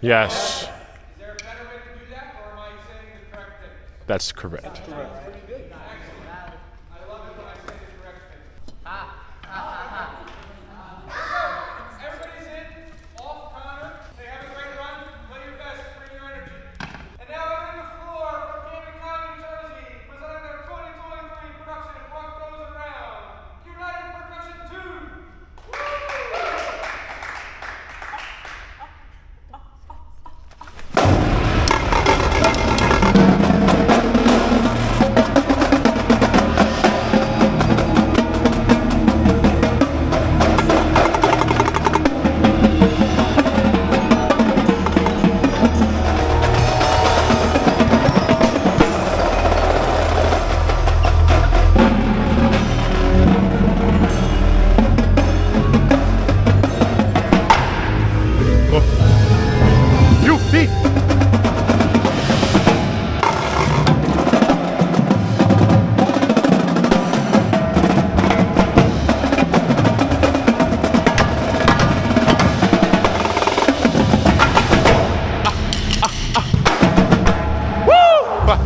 Yes, Is there a better way to do that, or am I saying the correct thing? that's correct.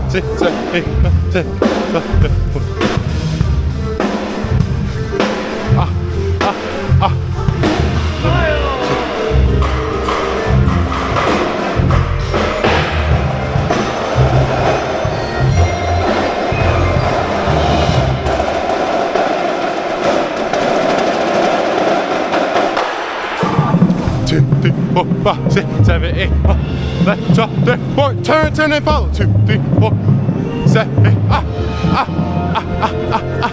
Woo! Five, six, seven, eight, five, six, seven, eight. Uh, left, top, left, turn, turn, and follow. Two, three, four, seven, eight. Ah, ah, ah, ah, ah, ah.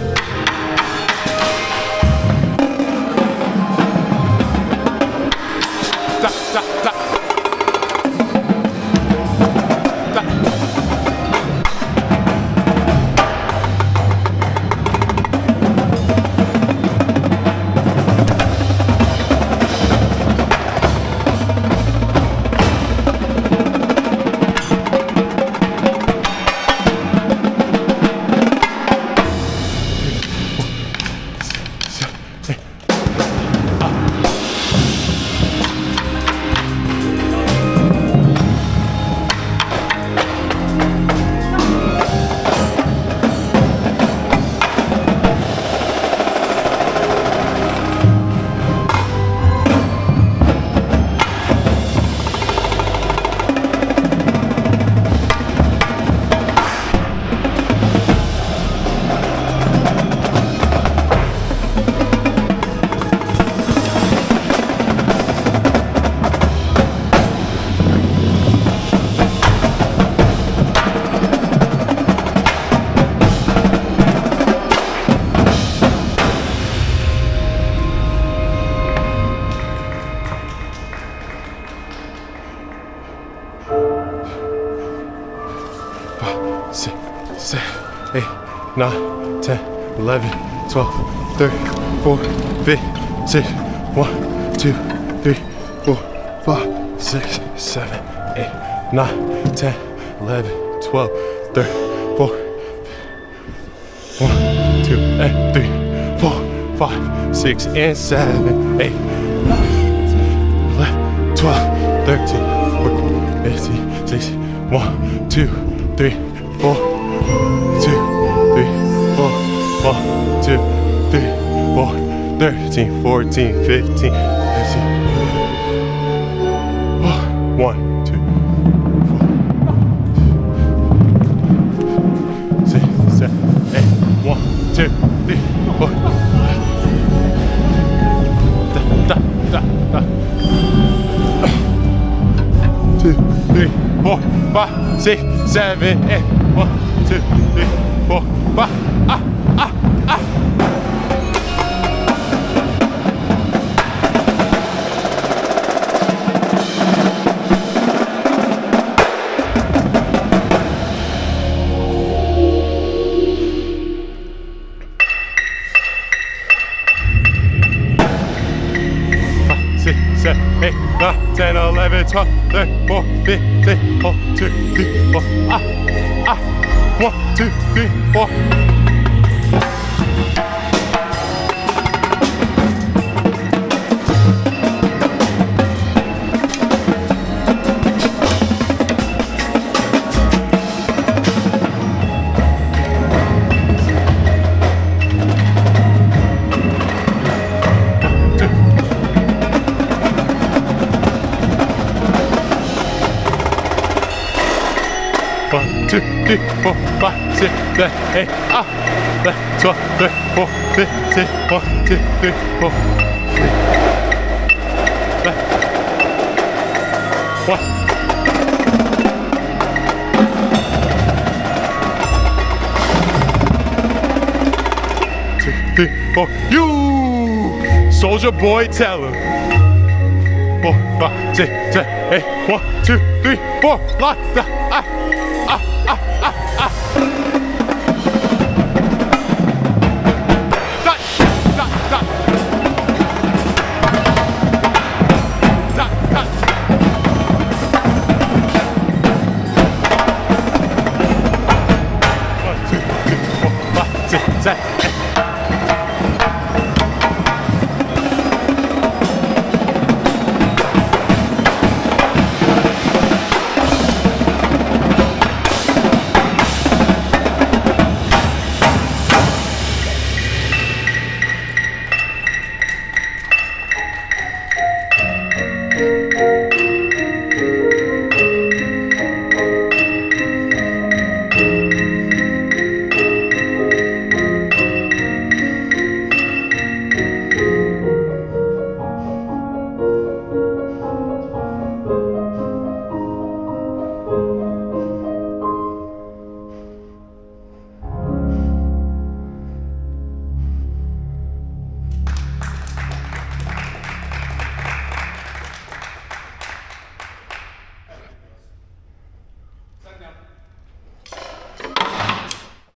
Stop, stop, stop. Stop. Six, seven, eight, nine, ten, eleven, twelve, thirteen, fourteen, fifteen, sixteen, one, two, three, four, five, six, seven, eight, nine, ten, eleven, twelve, thirteen, four, one, two, and three, four, five, six, and seven, eight, nine, eleven, twelve, thirteen, fourteen, fifteen, sixteen, one, two, three, four, two, three, four, one, two, three, four, thirteen, fourteen, fifteen, sixteen, one, two, four, six, seven, eight, one, two, three, four. Da, da, da, da. Two, three, four, five, six, seven, eight. One, two, three, four, five. Ah, ah, ah. Eight, nine, ten, eleven, twelve, thirteen, fourteen, fifteen, one, two, three, four. Ah, ah. One, two, three, four. One, two, three, four, five, six, seven, eight, ah. Left, twelve, thirteen, four, fifteen, one, two, three, four, three. Left. One. Two, three, four. You, soldier boy, tell him. Four, five, six, seven, eight. One, two, three, four. Lock. Ah, ah, ah, ah, ah.